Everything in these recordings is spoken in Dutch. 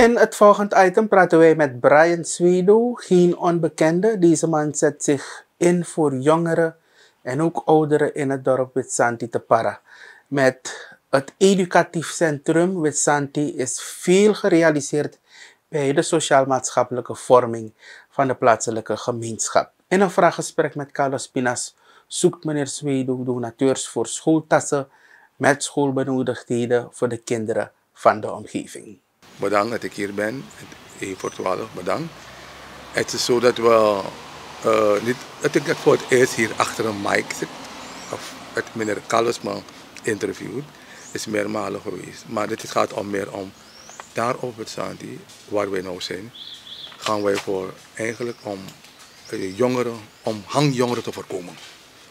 In het volgende item praten wij met Brian Swedo, geen onbekende. Deze man zet zich in voor jongeren en ook ouderen in het dorp Witsanti te Para. Met het educatief centrum Witsanti is veel gerealiseerd bij de sociaal-maatschappelijke vorming van de plaatselijke gemeenschap. In een vraaggesprek met Carlos Pinas zoekt meneer Swedo donateurs voor schooltassen met schoolbenodigdheden voor de kinderen van de omgeving. Bedankt dat ik hier ben. 1 voor 12, bedankt. Het is zo dat we uh, niet, dat ik voor het eerst hier achter een mic zit. Of het meneer Carlos me interviewt. is meermalen geweest. Maar dit gaat om meer om daar op het Santi, waar wij nu zijn, gaan wij voor eigenlijk om uh, jongeren, om hangjongeren te voorkomen.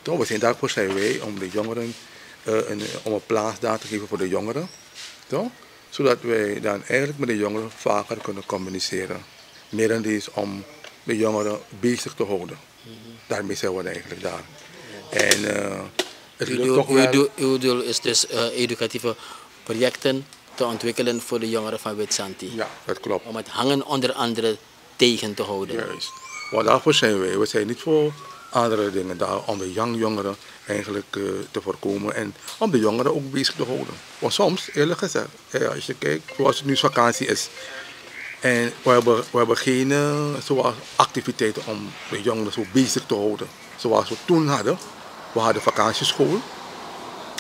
Toch? We zijn daarvoor zijn wij om de jongeren uh, een, om een plaats daar te geven voor de jongeren. Toch? Zodat wij dan eigenlijk met de jongeren vaker kunnen communiceren. Meer dan is om de jongeren bezig te houden. Daarmee zijn we eigenlijk daar. En uh, het uw, doel, toch wel... uw, doel, uw doel is dus uh, educatieve projecten te ontwikkelen voor de jongeren van Wit-Santi. Ja, dat klopt. Om het hangen onder andere tegen te houden. Juist. Want daarvoor zijn wij. We zijn niet voor andere dingen daar om de young jongeren eigenlijk uh, te voorkomen en om de jongeren ook bezig te houden. Want soms, eerlijk gezegd, als je kijkt, zoals het nu vakantie is, en we hebben, we hebben geen uh, activiteiten om de jongeren zo bezig te houden. Zoals we toen hadden. We hadden vakantieschool.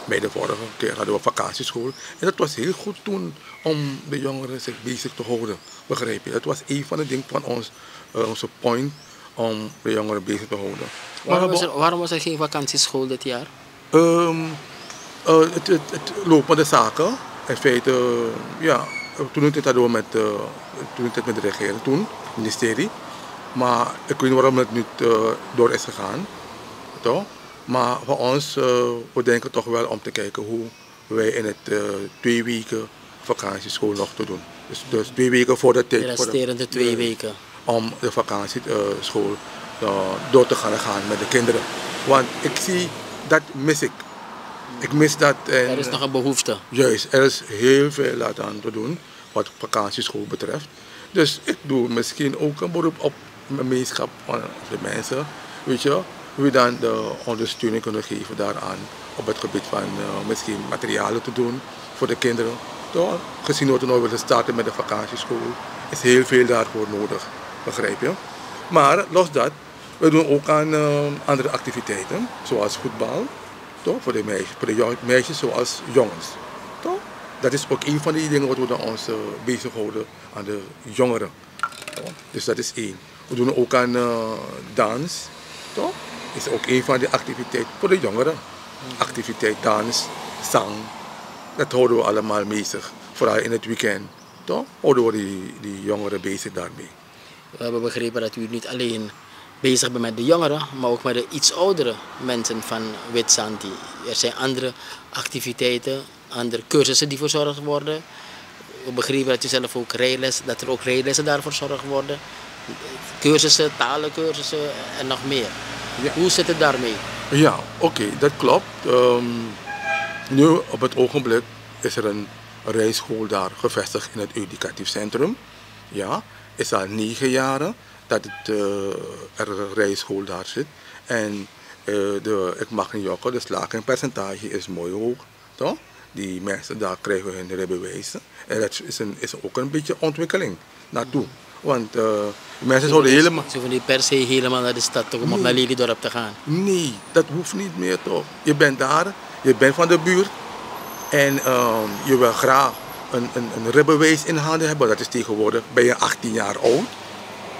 Bij de vorige keer hadden we vakantieschool. En dat was heel goed toen om de jongeren zich bezig te houden. Begrijp je? Dat was een van de dingen van ons, uh, onze point om de jongeren bezig te houden. Waarom was, er, waarom was er geen vakantieschool dit jaar? Um, uh, het, het, het lopende zaken. In feite, ja, toen het hadden met, uh, toen het met de regering, toen, het ministerie. Maar ik weet niet waarom het niet door is gegaan. Toch? Maar voor ons, we denken toch wel om te kijken hoe wij in het twee weken vakantieschool nog te doen. Dus, dus twee weken voor de tijd. De resterende twee weken. Om de vakantieschool door te gaan, gaan met de kinderen. Want ik zie, dat mis ik. Ik mis dat. En, er is nog een behoefte. Juist, er is heel veel aan te doen wat vakantieschool betreft. Dus ik doe misschien ook een beroep op mijn gemeenschap van de mensen. Weet je, we dan de ondersteuning kunnen geven daaraan op het gebied van uh, misschien materialen te doen voor de kinderen. Toch? Gezien wat we nu willen starten met de vakantieschool, is heel veel daarvoor nodig, begrijp je? Maar los dat, we doen ook aan uh, andere activiteiten, zoals voetbal, toch? Voor, de meisjes, voor de meisjes zoals jongens. Toch? Dat is ook een van die dingen wat we dan ons uh, bezighouden aan de jongeren. Dus dat is één. We doen ook aan uh, dans, toch? is ook een van die activiteiten voor de jongeren. Activiteit, dans, zang, dat houden we allemaal bezig. Vooral in het weekend, toch? Houden we die, die jongeren bezig daarmee. We hebben begrepen dat u niet alleen bezig bent met de jongeren, maar ook met de iets oudere mensen van Witsanti. Er zijn andere activiteiten, andere cursussen die verzorgd worden. We begrepen dat u zelf ook rijles, dat er ook rijlessen daarvoor verzorgd worden. Cursussen, talencursussen en nog meer. Ja. Hoe zit het daarmee? Ja, oké, dat klopt. Um, nu op het ogenblik is er een rijschool daar gevestigd in het educatief centrum. Ja, is al negen jaren dat het, uh, er een rijschool daar zit. En uh, de, ik mag niet jokken, de slagingspercentage is mooi hoog. Toch? Die mensen daar krijgen hun rijbewijzen. En dat is, een, is ook een beetje ontwikkeling naartoe. Want uh, mensen zouden helemaal... Ze hoeven niet per se helemaal naar de stad om nee. naar Lelydorp te gaan. Nee, dat hoeft niet meer toch. Je bent daar, je bent van de buurt. En uh, je wil graag een, een, een hebben. Dat is tegenwoordig, ben je 18 jaar oud.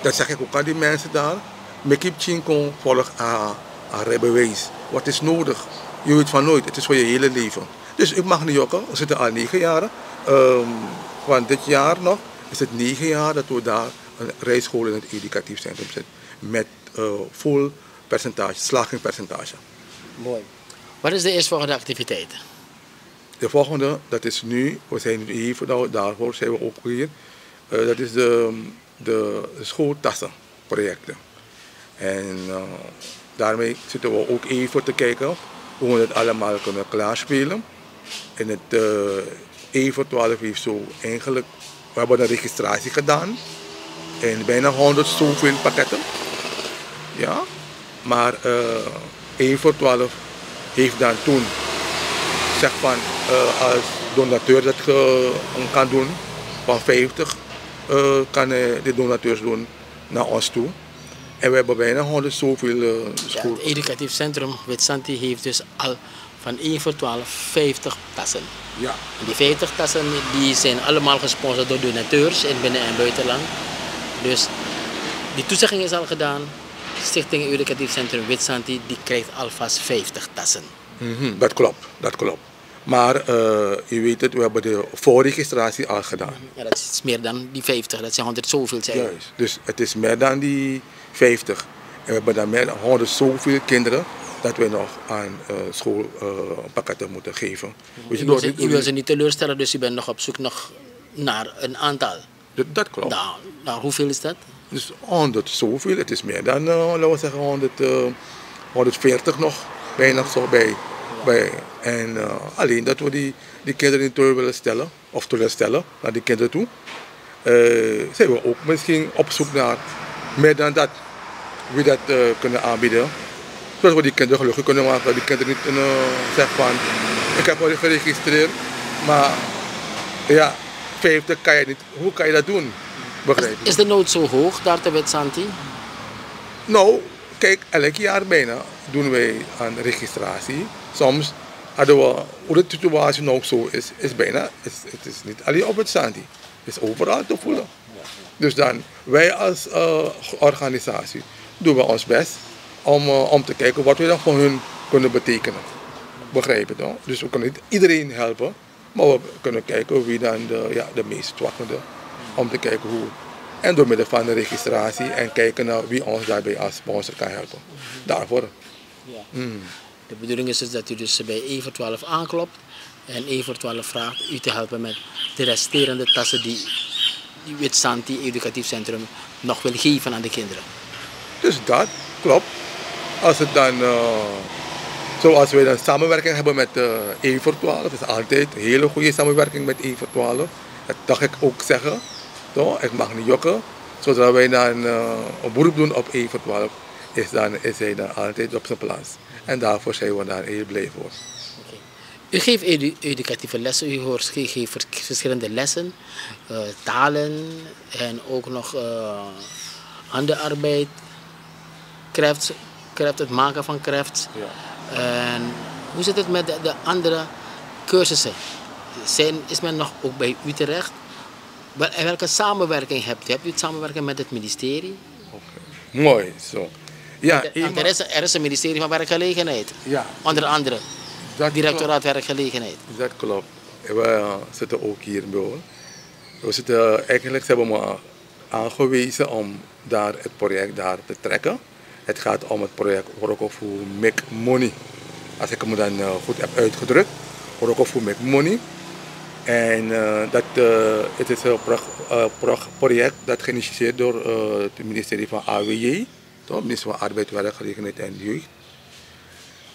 Dat zeg ik ook aan die mensen daar. Mekip Chinko volg aan rijbewijs. Wat is nodig? Je weet van nooit, het is voor je hele leven. Dus ik mag niet jokken, we zitten al negen jaar. Um, van dit jaar nog is het negen jaar dat we daar een rijschool in het educatief centrum zitten. Met uh, vol percentage, slagingpercentage. Mooi. Wat is de eerstvolgende activiteit? De volgende, dat is nu, we zijn hier, nou, daarvoor zijn we ook hier. Uh, dat is de, de schooltassenprojecten. En uh, daarmee zitten we ook even te kijken hoe we het allemaal kunnen klaarspelen. En het uh, E voor 12 heeft zo eigenlijk we hebben een registratie gedaan in bijna 100 zoveel pakketten. Ja, maar uh, 1 voor 12 heeft dan toen zeg van uh, als donateur dat ge, kan doen van 50 uh, kan de donateurs doen naar ons toe. En we hebben bijna 100 zoveel uh, school. Ja, het educatief centrum Witsanti heeft dus al van 1 voor 12 50 tassen. Ja. En die 50 tassen die zijn allemaal gesponsord door donateurs in binnen- en buitenland. Dus die toezegging is al gedaan. Stichting Educatief Centrum Witsanti die krijgt alvast 50 tassen. Mm -hmm, dat klopt, dat klopt. Maar uh, je weet het, we hebben de voorregistratie al gedaan. Ja, dat is meer dan die 50, dat zijn 100 zoveel zijn. Juist, dus het is meer dan die 50. En we hebben dan meer dan 100 zoveel kinderen dat we nog aan uh, schoolpakketten uh, moeten geven. Weet je, u, wil ze, u wil ze niet teleurstellen, dus u bent nog op zoek nog naar een aantal. Dat, dat klopt. Nou, nou, hoeveel is dat? Dus 100 zoveel, het is meer dan, laten we zeggen, 100, 140 nog, bijna zo bij. Bij. En uh, alleen dat we die, die kinderen in teleur willen stellen, of teleurstellen naar die kinderen toe, uh, zijn we ook misschien op zoek naar meer dan dat, wie dat uh, kunnen aanbieden. Zodat we die kinderen gelukkig kunnen maken, die kinderen niet kunnen zeggen van, ik heb al geregistreerd, maar ja, 50 kan je niet, hoe kan je dat doen? Begrijp Is, is de nood zo hoog daar te Witsanti? Nou, kijk, elk jaar bijna doen wij aan registratie. Soms hadden we, hoe de situatie nou zo is, is bijna, is, het is niet alleen op het Santi. Het is overal te voelen. Dus dan, wij als uh, organisatie doen we ons best om, uh, om te kijken wat we dan voor hun kunnen betekenen. Begrijp je dan? Dus we kunnen niet iedereen helpen, maar we kunnen kijken wie dan de, ja, de meest zwakkende, om te kijken hoe. En door middel van de registratie en kijken naar wie ons daarbij als sponsor kan helpen. Daarvoor. Ja. Mm. De bedoeling is dus dat u dus bij 1 voor 12 aanklopt en 1 voor 12 vraagt u te helpen met de resterende tassen die die Witsanti Educatief Centrum nog wil geven aan de kinderen. Dus dat klopt. Als het dan, uh, zoals wij dan samenwerking hebben met uh, 1 voor 12, dat is altijd een hele goede samenwerking met 1 voor 12. Dat mag ik ook zeggen. Toch? Ik mag niet jokken. Zodra wij dan uh, een beroep doen op 1 voor 12, is, dan, is hij dan altijd op zijn plaats. En daarvoor zijn we daar heel blij voor. U geeft edu educatieve lessen, u hoort, u geeft verschillende lessen, uh, talen en ook nog uh, handenarbeid, crafts, craft, het maken van crafts. Ja. En hoe zit het met de, de andere cursussen? Zijn, is men nog ook bij u terecht? Wel, welke samenwerking hebt u? Hebt u het samenwerken met het ministerie? Okay. Mooi, zo. Ja, er, is, er is een ministerie van werkgelegenheid. Ja. Onder andere. Dat Directoraat Werkgelegenheid. Dat klopt. We zitten ook hier bij. We zitten, eigenlijk ze hebben me aangewezen om daar het project daar te trekken. Het gaat om het project Who Make Money. Als ik me dan goed heb uitgedrukt. Who Make Money. En uh, dat, uh, het is een pro project dat geïnitieerd door uh, het ministerie van AWJ. Het ministerie van Arbeid, Werkgelegenheid en Jeugd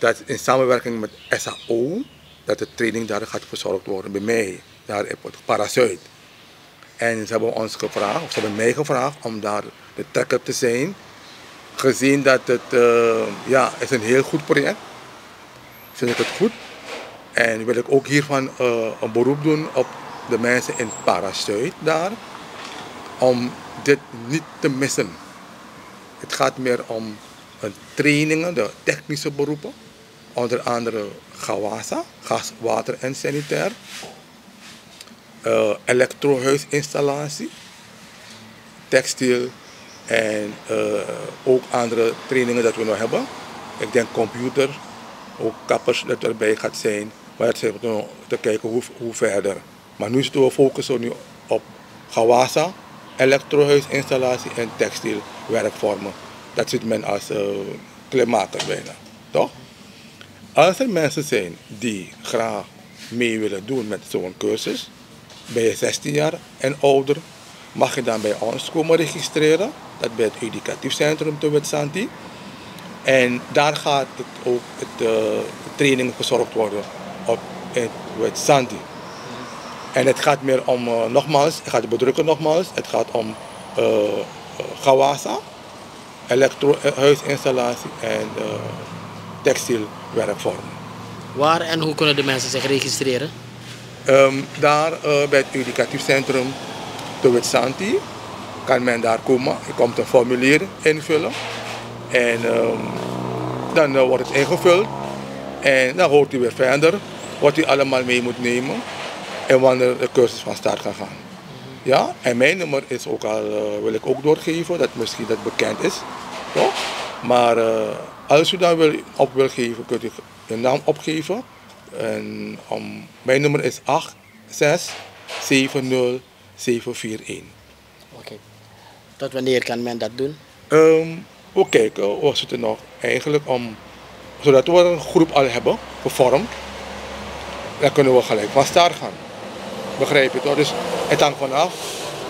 dat in samenwerking met SAO, dat de training daar gaat verzorgd worden bij mij, daar op het Parasuit. En ze hebben ons gevraagd, of ze hebben mij gevraagd om daar de trekker te zijn. Gezien dat het uh, ja, is een heel goed project, vind ik het goed. En wil ik ook hiervan uh, een beroep doen op de mensen in Parasuit daar, om dit niet te missen. Het gaat meer om trainingen, de technische beroepen onder andere Gawasa, gas, water en sanitair, uh, elektrohuisinstallatie, textiel en uh, ook andere trainingen dat we nog hebben. Ik denk computer, ook kappers dat erbij gaat zijn, maar het zijn om te kijken hoe, hoe verder. Maar nu zitten we focussen nu op Gawasa, elektrohuisinstallatie en textiel werkvormen. Dat ziet men als uh, klimaat bijna, toch? Als er mensen zijn die graag mee willen doen met zo'n cursus, ben je 16 jaar en ouder, mag je dan bij ons komen registreren. Dat bij het educatief centrum te Wetsanti. En daar gaat het ook het, uh, training verzorgd worden op het Wetsanti. En het gaat meer om, uh, nogmaals, ik ga het bedrukken nogmaals, het gaat om Gawasa, elektrohuisinstallatie en uh, textielwerkvormen. Waar en hoe kunnen de mensen zich registreren? Um, daar uh, bij het educatief centrum de Witsanti kan men daar komen. Je komt een formulier invullen en um, dan uh, wordt het ingevuld en dan hoort u weer verder wat u allemaal mee moet nemen en wanneer de cursus van start gaat gaan. Ja, en mijn nummer is ook al, uh, wil ik ook doorgeven, dat misschien dat bekend is. Toch? Maar uh, als u dan wil, op wil geven, kunt u uw naam opgeven. En um, mijn nummer is 8670741. Oké. Tot wanneer kan men dat doen? Um, we kijken, we zitten nog eigenlijk om, zodat we een groep al hebben gevormd, dan kunnen we gelijk van start gaan. Begrijp je toch? Dus het hangt vanaf.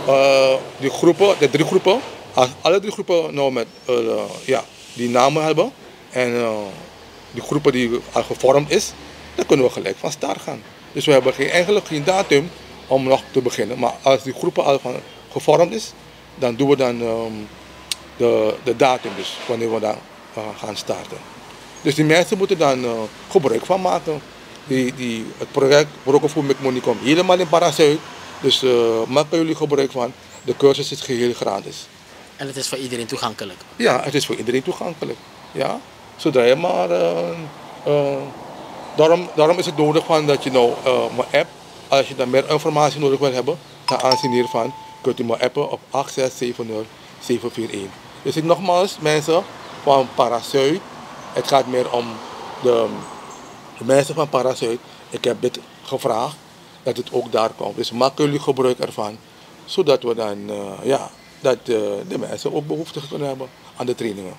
Uh, die groepen, de drie groepen, als alle drie groepen nou met, uh, ja, die namen hebben en uh, die groepen die al gevormd is, dan kunnen we gelijk van start gaan. Dus we hebben geen, eigenlijk geen datum om nog te beginnen. Maar als die groepen al van, gevormd is, dan doen we dan um, de, de datum dus, wanneer we dan gaan starten. Dus die mensen moeten dan gebruik van maken. Die, die, het project Broken voor Money komt helemaal in Parasuit. Dus uh, maken jullie gebruik van. De cursus is geheel gratis. En het is voor iedereen toegankelijk? Ja, het is voor iedereen toegankelijk. Ja, zodra je maar... Uh, uh, daarom, daarom is het nodig van dat je nou mijn app, als je dan meer informatie nodig wil hebben, ten aanzien hiervan, kunt u me appen op 8670741. Dus ik nogmaals, mensen van Parasuit, het gaat meer om de de mensen van Parasuit, ik heb dit gevraagd, dat het ook daar komt. Dus maken jullie gebruik ervan, zodat we dan, uh, ja, dat uh, de mensen ook behoefte kunnen hebben aan de trainingen.